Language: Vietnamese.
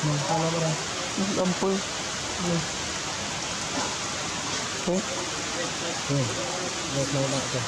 Kalau berapa? Ampun. Okay. Hmm. Buat mau nak tu.